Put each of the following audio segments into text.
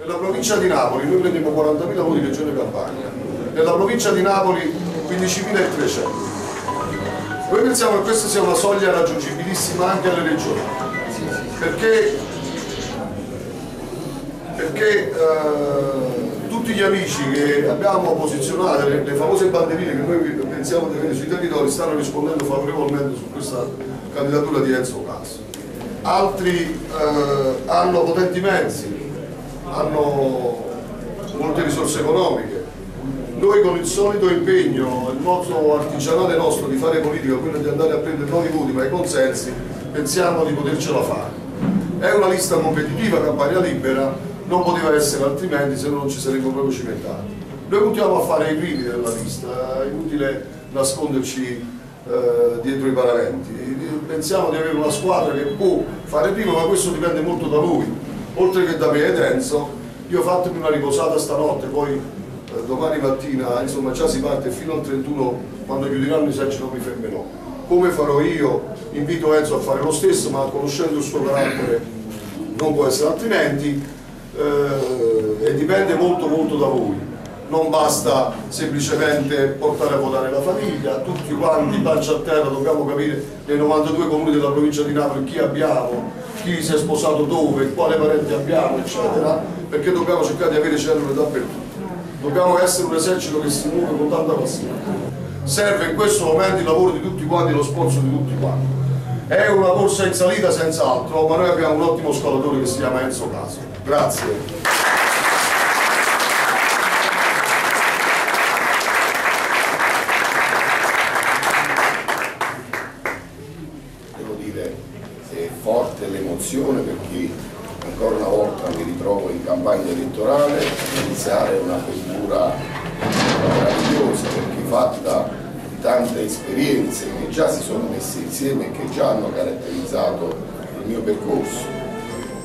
Nella provincia di Napoli noi prendiamo 40.000 voti regione Campania, nella provincia di Napoli 15.300. Noi pensiamo che questa sia una soglia raggiungibilissima anche alle regioni, perché, perché eh, tutti gli amici che abbiamo posizionato, le, le famose banderine che noi pensiamo di avere sui territori, stanno rispondendo favorevolmente su questa candidatura di Enzo Caso. Altri eh, hanno potenti mezzi, hanno molte risorse economiche. Noi con il solito impegno, il modo artigianale nostro di fare politica, quello di andare a prendere nuovi voti ma i consensi, pensiamo di potercela fare. È una lista competitiva, campagna libera, non poteva essere altrimenti se no non ci saremmo proprio cimentati. Noi puntiamo a fare i primi della lista, è inutile nasconderci eh, dietro i paraventi. Pensiamo di avere una squadra che può fare prima, ma questo dipende molto da lui, oltre che da me ed Enzo. Io ho fatto una riposata stanotte, poi eh, domani mattina, insomma già si parte fino al 31, quando chiuderanno i seggi non mi fermerò. Come farò io? Invito Enzo a fare lo stesso, ma conoscendo il suo carattere non può essere altrimenti eh, e dipende molto molto da voi non basta semplicemente portare a votare la famiglia, tutti quanti pancia a terra dobbiamo capire nei 92 comuni della provincia di Napoli chi abbiamo, chi si è sposato dove, quale parente abbiamo, eccetera, perché dobbiamo cercare di avere cellule dappertutto. Dobbiamo essere un esercito che si muove con tanta passione. Serve in questo momento il lavoro di tutti quanti, lo sponsor di tutti quanti. È una corsa in salita senz'altro, ma noi abbiamo un ottimo scalatore che si chiama Enzo Caso. Grazie. Soddisfazione perché ancora una volta mi ritrovo in campagna elettorale, iniziare una cultura meravigliosa perché fatta di tante esperienze che già si sono messe insieme e che già hanno caratterizzato il mio percorso.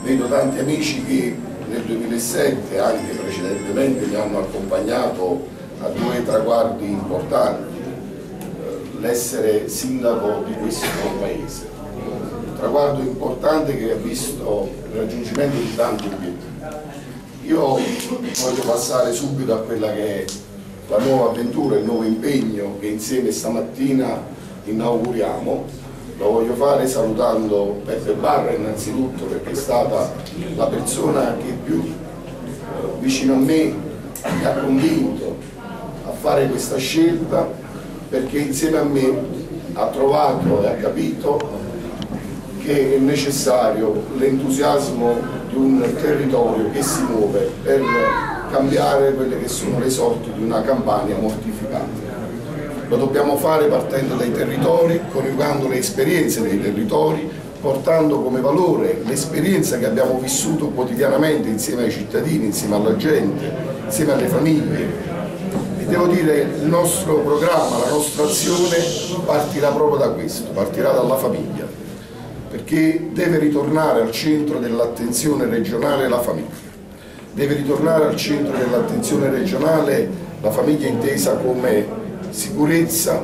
Vedo tanti amici che nel 2007, anche precedentemente, mi hanno accompagnato a due traguardi importanti, l'essere sindaco di questo paese traguardo importante che ha visto il raggiungimento di tanti obiettivi. Io voglio passare subito a quella che è la nuova avventura, il nuovo impegno che insieme stamattina inauguriamo. Lo voglio fare salutando Peppe Barra innanzitutto perché è stata la persona che più eh, vicino a me mi ha convinto a fare questa scelta perché insieme a me ha trovato e ha capito che è necessario l'entusiasmo di un territorio che si muove per cambiare quelle che sono le sorti di una campagna mortificante. Lo dobbiamo fare partendo dai territori, coniugando le esperienze dei territori, portando come valore l'esperienza che abbiamo vissuto quotidianamente insieme ai cittadini, insieme alla gente, insieme alle famiglie. E devo dire, il nostro programma, la nostra azione partirà proprio da questo, partirà dalla famiglia perché deve ritornare al centro dell'attenzione regionale la famiglia. Deve ritornare al centro dell'attenzione regionale la famiglia intesa come sicurezza,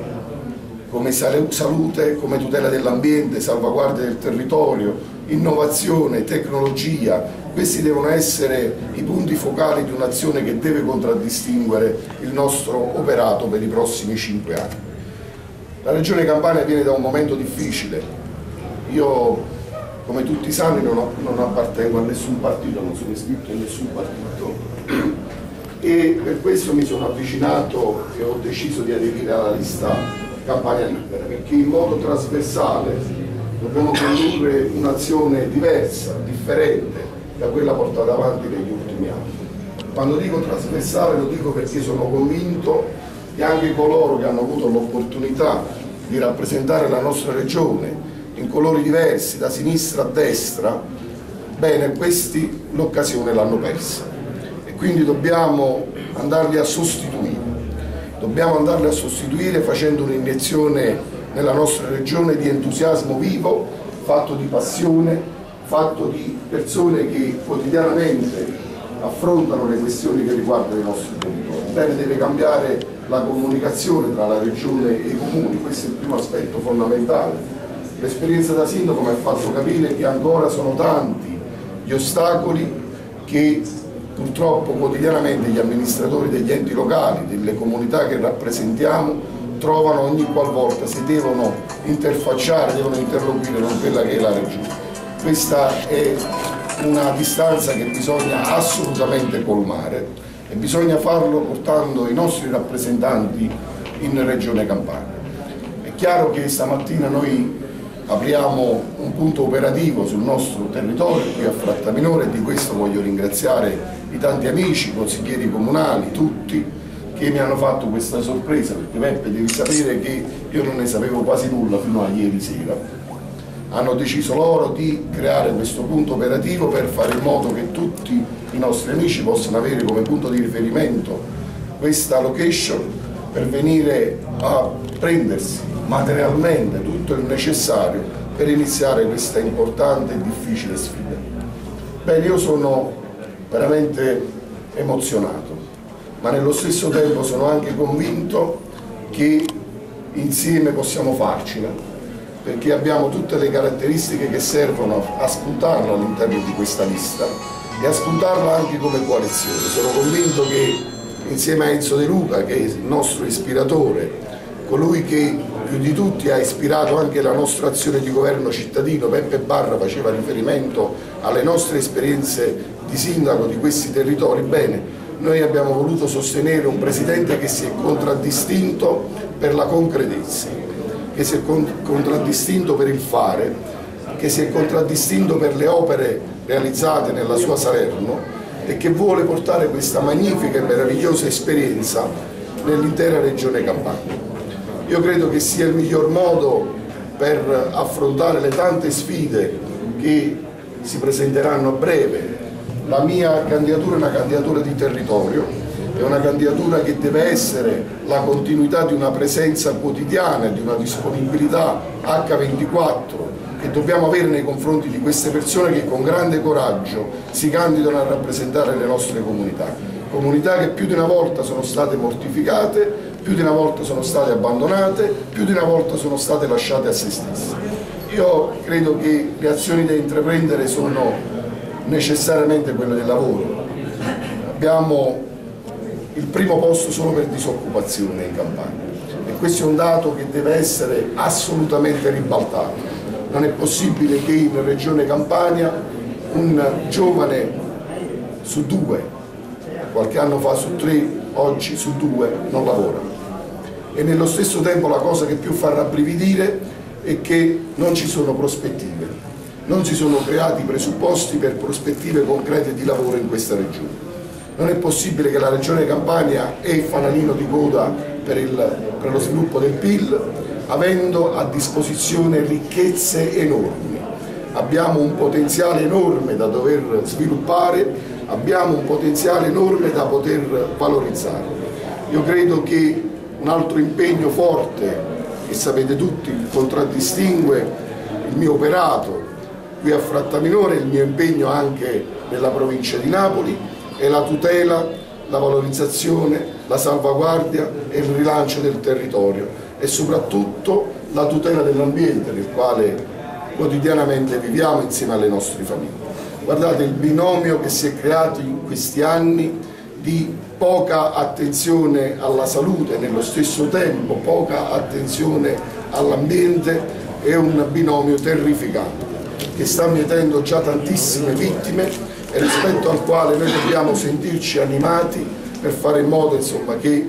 come salute, come tutela dell'ambiente, salvaguardia del territorio, innovazione, tecnologia. Questi devono essere i punti focali di un'azione che deve contraddistinguere il nostro operato per i prossimi cinque anni. La Regione Campania viene da un momento difficile, io, come tutti sanno, non, ho, non appartengo a nessun partito, non sono iscritto in nessun partito e per questo mi sono avvicinato e ho deciso di aderire alla lista Campagna Libera, perché in modo trasversale dobbiamo condurre un'azione diversa, differente da quella portata avanti negli ultimi anni. Quando dico trasversale lo dico perché sono convinto che anche coloro che hanno avuto l'opportunità di rappresentare la nostra regione in colori diversi, da sinistra a destra, bene, questi l'occasione l'hanno persa e quindi dobbiamo andarli a sostituire. Dobbiamo andarli a sostituire facendo un'iniezione nella nostra regione di entusiasmo vivo, fatto di passione, fatto di persone che quotidianamente affrontano le questioni che riguardano i nostri territori. Bene, deve cambiare la comunicazione tra la regione e i comuni, questo è il primo aspetto fondamentale L'esperienza da sindaco mi ha fatto capire che ancora sono tanti gli ostacoli che purtroppo quotidianamente gli amministratori degli enti locali, delle comunità che rappresentiamo, trovano ogni qualvolta si devono interfacciare, devono interloquire con quella che è la regione. Questa è una distanza che bisogna assolutamente colmare e bisogna farlo portando i nostri rappresentanti in Regione Campania. È chiaro che stamattina noi apriamo un punto operativo sul nostro territorio qui a Frattaminore e di questo voglio ringraziare i tanti amici, consiglieri comunali, tutti che mi hanno fatto questa sorpresa perché Peppe devi sapere che io non ne sapevo quasi nulla fino a ieri sera. Hanno deciso loro di creare questo punto operativo per fare in modo che tutti i nostri amici possano avere come punto di riferimento questa location per venire a prendersi materialmente tutto il necessario per iniziare questa importante e difficile sfida. Bene, io sono veramente emozionato, ma nello stesso tempo sono anche convinto che insieme possiamo farcela, perché abbiamo tutte le caratteristiche che servono a spuntarla all'interno di questa lista e a spuntarla anche come coalizione. Sono convinto che insieme a Enzo De Luca, che è il nostro ispiratore, colui che più di tutti ha ispirato anche la nostra azione di governo cittadino, Peppe Barra faceva riferimento alle nostre esperienze di sindaco di questi territori, bene, noi abbiamo voluto sostenere un Presidente che si è contraddistinto per la concretezza, che si è contraddistinto per il fare, che si è contraddistinto per le opere realizzate nella sua Salerno e che vuole portare questa magnifica e meravigliosa esperienza nell'intera regione Campania. Io credo che sia il miglior modo per affrontare le tante sfide che si presenteranno a breve la mia candidatura è una candidatura di territorio, è una candidatura che deve essere la continuità di una presenza quotidiana, di una disponibilità H24 che dobbiamo avere nei confronti di queste persone che con grande coraggio si candidano a rappresentare le nostre comunità. Comunità che più di una volta sono state mortificate, più di una volta sono state abbandonate, più di una volta sono state lasciate a se stesse. Io credo che le azioni da intraprendere sono necessariamente quelle del lavoro. Abbiamo il primo posto solo per disoccupazione in Campania e questo è un dato che deve essere assolutamente ribaltato. Non è possibile che in Regione Campania un giovane su due, qualche anno fa su tre, oggi su due non lavora. E nello stesso tempo la cosa che più fa rabbrividire è che non ci sono prospettive non si sono creati presupposti per prospettive concrete di lavoro in questa regione. Non è possibile che la regione Campania è il fanalino di coda per, il, per lo sviluppo del PIL, avendo a disposizione ricchezze enormi. Abbiamo un potenziale enorme da dover sviluppare, abbiamo un potenziale enorme da poter valorizzare. Io credo che un altro impegno forte, che sapete tutti contraddistingue il mio operato qui a Frattaminore il mio impegno anche nella provincia di Napoli è la tutela, la valorizzazione, la salvaguardia e il rilancio del territorio e soprattutto la tutela dell'ambiente nel quale quotidianamente viviamo insieme alle nostre famiglie. Guardate il binomio che si è creato in questi anni di poca attenzione alla salute nello stesso tempo poca attenzione all'ambiente è un binomio terrificante che sta mietendo già tantissime vittime e rispetto al quale noi dobbiamo sentirci animati per fare in modo insomma, che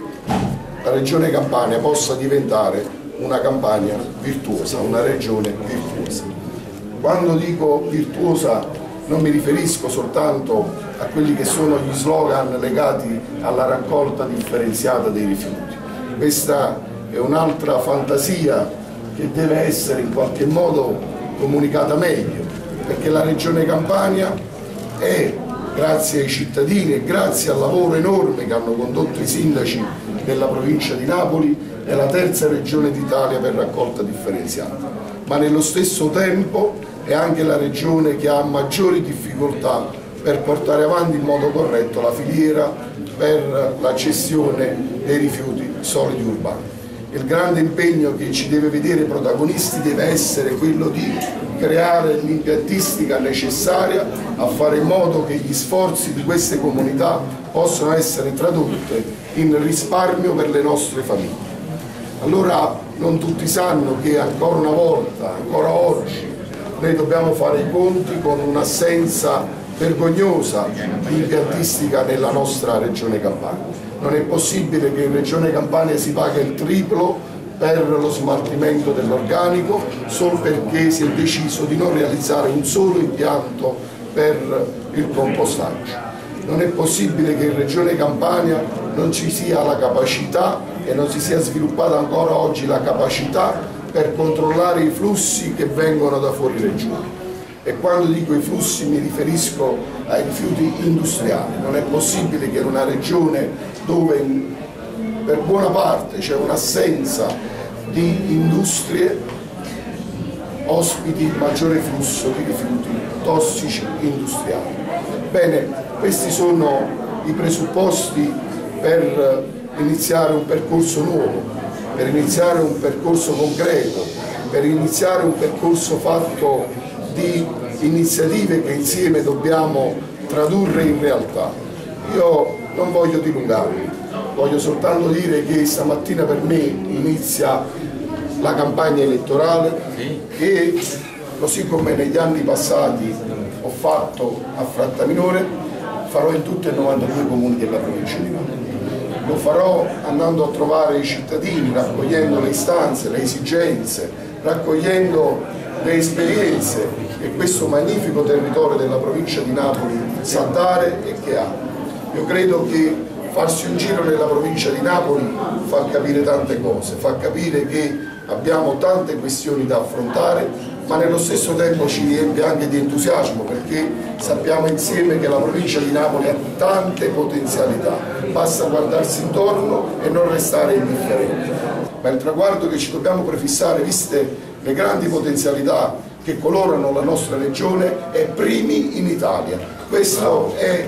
la regione Campania possa diventare una campagna virtuosa, una regione virtuosa. Quando dico virtuosa non mi riferisco soltanto a quelli che sono gli slogan legati alla raccolta differenziata dei rifiuti. Questa è un'altra fantasia che deve essere in qualche modo comunicata meglio, perché la Regione Campania è, grazie ai cittadini e grazie al lavoro enorme che hanno condotto i sindaci della provincia di Napoli, è la terza regione d'Italia per raccolta differenziata, ma nello stesso tempo è anche la regione che ha maggiori difficoltà per portare avanti in modo corretto la filiera per la gestione dei rifiuti solidi urbani. il grande impegno che ci deve vedere protagonisti deve essere quello di creare l'impiantistica necessaria a fare in modo che gli sforzi di queste comunità possano essere tradotte in risparmio per le nostre famiglie. Allora non tutti sanno che ancora una volta, ancora oggi, noi dobbiamo fare i conti con un'assenza vergognosa di impiantistica nella nostra regione Campania non è possibile che in Regione Campania si paga il triplo per lo smaltimento dell'organico solo perché si è deciso di non realizzare un solo impianto per il compostaggio. Non è possibile che in Regione Campania non ci sia la capacità e non si sia sviluppata ancora oggi la capacità per controllare i flussi che vengono da fuori regione e quando dico i flussi mi riferisco ai rifiuti industriali. Non è possibile che in una regione dove per buona parte c'è un'assenza di industrie ospiti il maggiore flusso di rifiuti tossici industriali. Bene, questi sono i presupposti per iniziare un percorso nuovo, per iniziare un percorso concreto, per iniziare un percorso fatto di iniziative che insieme dobbiamo tradurre in realtà. Io non voglio dilungarmi, voglio soltanto dire che stamattina per me inizia la campagna elettorale che così come negli anni passati ho fatto a Frattaminore farò in tutti e 92 comuni della provincia di Napoli. Lo farò andando a trovare i cittadini, raccogliendo le istanze, le esigenze, raccogliendo le esperienze che questo magnifico territorio della provincia di Napoli sa dare e che ha. Io credo che farsi un giro nella provincia di Napoli fa capire tante cose, fa capire che abbiamo tante questioni da affrontare ma nello stesso tempo ci riempie anche di entusiasmo perché sappiamo insieme che la provincia di Napoli ha tante potenzialità, basta guardarsi intorno e non restare indifferenti. Ma il traguardo che ci dobbiamo prefissare, viste le grandi potenzialità che colorano la nostra regione è primi in Italia. Questo è